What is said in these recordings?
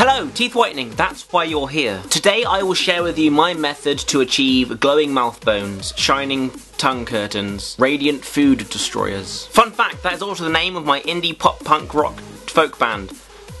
Hello, teeth whitening, that's why you're here. Today I will share with you my method to achieve glowing mouth bones, shining tongue curtains, radiant food destroyers. Fun fact, that is also the name of my indie pop punk rock folk band.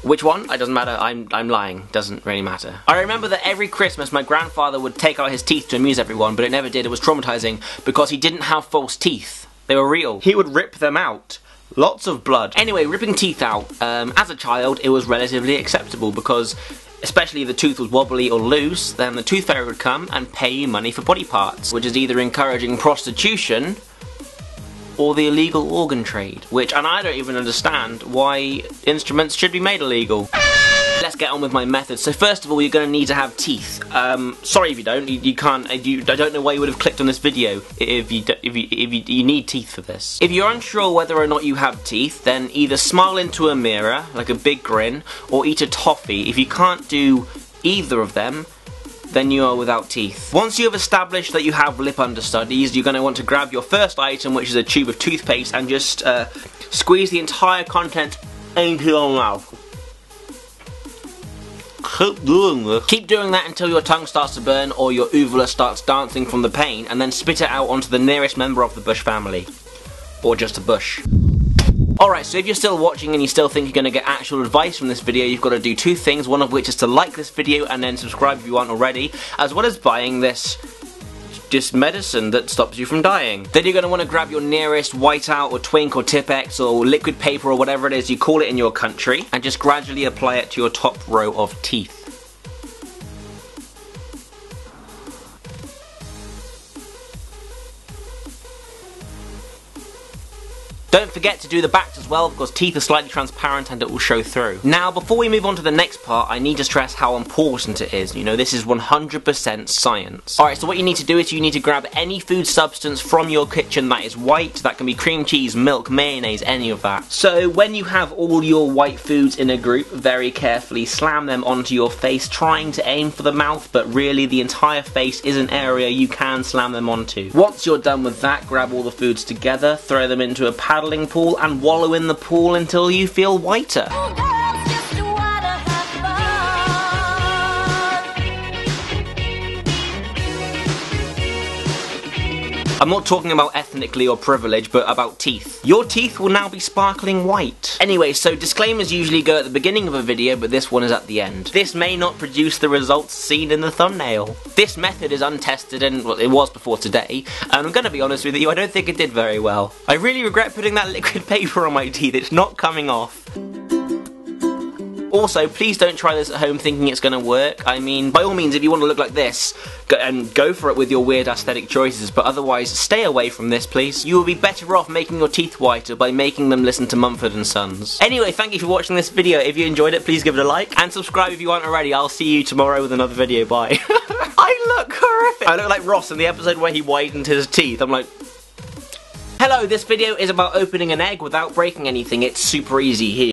Which one? It doesn't matter, I'm, I'm lying, doesn't really matter. I remember that every Christmas my grandfather would take out his teeth to amuse everyone, but it never did, it was traumatizing because he didn't have false teeth. They were real. He would rip them out Lots of blood. Anyway, ripping teeth out. Um, as a child, it was relatively acceptable because especially if the tooth was wobbly or loose, then the tooth fairy would come and pay you money for body parts, which is either encouraging prostitution or the illegal organ trade, which, and I don't even understand why instruments should be made illegal let's get on with my method. So first of all, you're going to need to have teeth. Um, sorry if you don't. You, you can't. Uh, you, I don't know why you would have clicked on this video if you if you if you, you need teeth for this. If you're unsure whether or not you have teeth, then either smile into a mirror like a big grin, or eat a toffee. If you can't do either of them, then you are without teeth. Once you have established that you have lip understudies, you're going to want to grab your first item, which is a tube of toothpaste, and just uh, squeeze the entire content into your mouth. Keep doing that until your tongue starts to burn or your uvula starts dancing from the pain and then spit it out onto the nearest member of the bush family. Or just a bush. Alright, so if you're still watching and you still think you're going to get actual advice from this video, you've got to do two things, one of which is to like this video and then subscribe if you aren't already, as well as buying this just medicine that stops you from dying. Then you're going to want to grab your nearest whiteout or twink or Tipp-Ex or liquid paper or whatever it is you call it in your country and just gradually apply it to your top row of teeth. Don't forget to do the backs as well because teeth are slightly transparent and it will show through. Now before we move on to the next part I need to stress how important it is. You know this is 100% science. Alright so what you need to do is you need to grab any food substance from your kitchen that is white. That can be cream cheese, milk, mayonnaise, any of that. So when you have all your white foods in a group very carefully slam them onto your face trying to aim for the mouth but really the entire face is an area you can slam them onto. Once you're done with that grab all the foods together, throw them into a paddling pool and wallow in the pool until you feel whiter. Oh, I'm not talking about ethnically or privilege, but about teeth. Your teeth will now be sparkling white. Anyway, so disclaimers usually go at the beginning of a video, but this one is at the end. This may not produce the results seen in the thumbnail. This method is untested and, well, it was before today, and I'm gonna be honest with you, I don't think it did very well. I really regret putting that liquid paper on my teeth, it's not coming off. Also, please don't try this at home thinking it's going to work. I mean, by all means, if you want to look like this, go and go for it with your weird aesthetic choices, but otherwise, stay away from this, please. You will be better off making your teeth whiter by making them listen to Mumford & Sons. Anyway, thank you for watching this video. If you enjoyed it, please give it a like, and subscribe if you aren't already. I'll see you tomorrow with another video. Bye. I look horrific. I look like Ross in the episode where he whitened his teeth. I'm like... Hello, this video is about opening an egg without breaking anything. It's super easy here.